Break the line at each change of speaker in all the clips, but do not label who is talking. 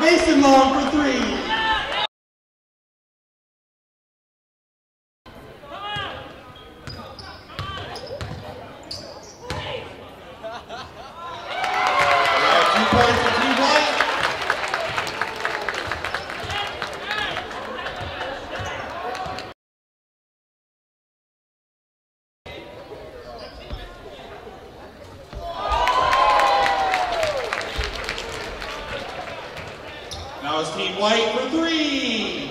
Mason Long for three. Yeah, two points for Team White. Now it's Team White for three.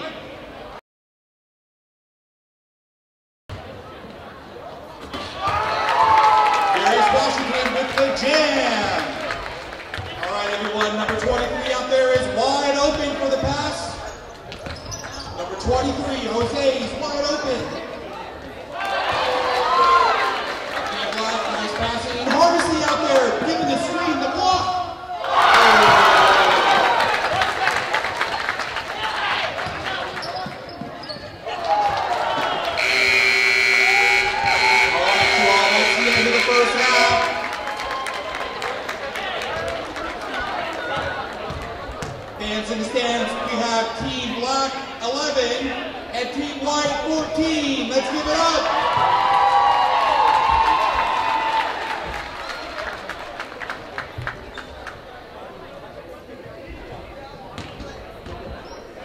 Darius Washington with the jam. All right, everyone. Number 23 out there is wide open for the pass. Number 23, Jose, is wide open. Nice passing. And out there, the screen, the block. Fans in the stands, we have Team Black 11 and Team White 14. Let's give it up.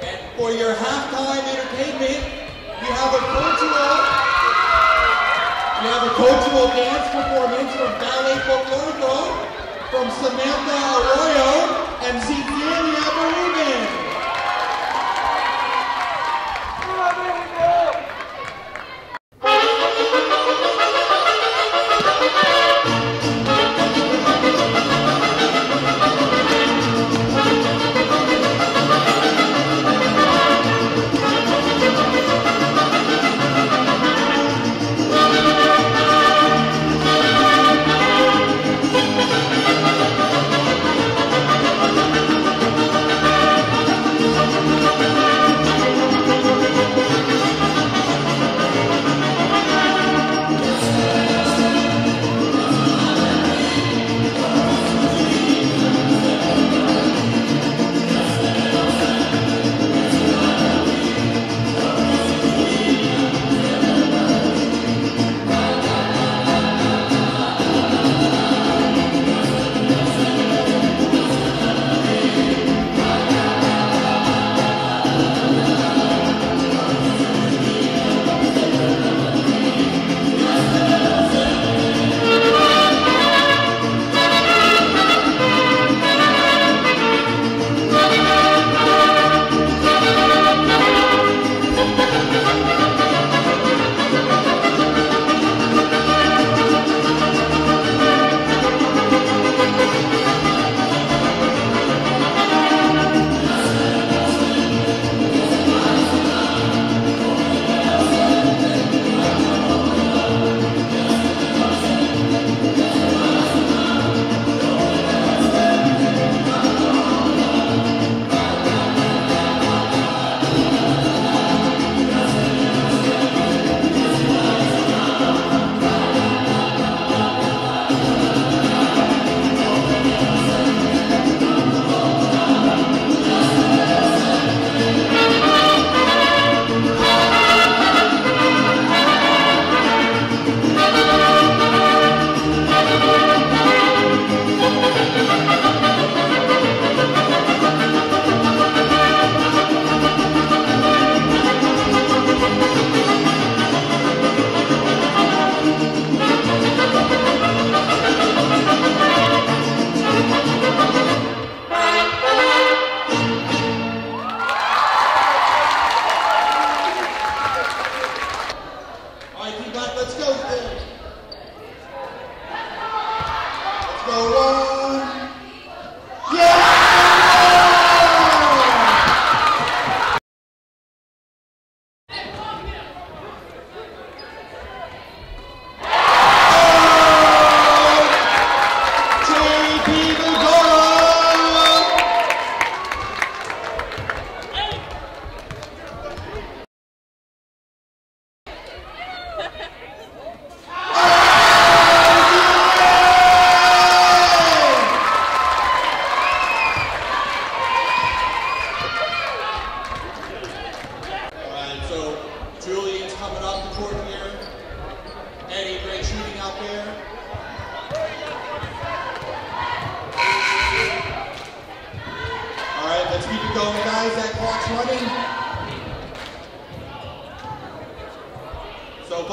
And for your halftime entertainment, you have a cultural, you have a cultural dance performance from Ballet Folklorico from Samantha Arroyo and Zidania Baruman.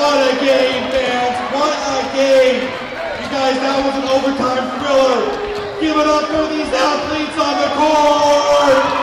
What a game, fans. What a game. You guys, that was an overtime thriller. Give it up for these athletes on the court.